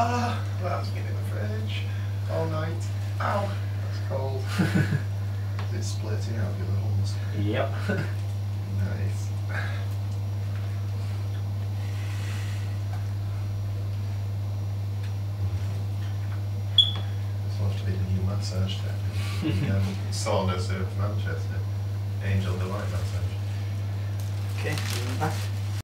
Ah, well, that's been in the fridge all night. Ow, that's cold. Is it splitting out the other holes? Yep. Nice. This wants to be the new massage technique. um, of Manchester. Angel Delight massage. okay, back.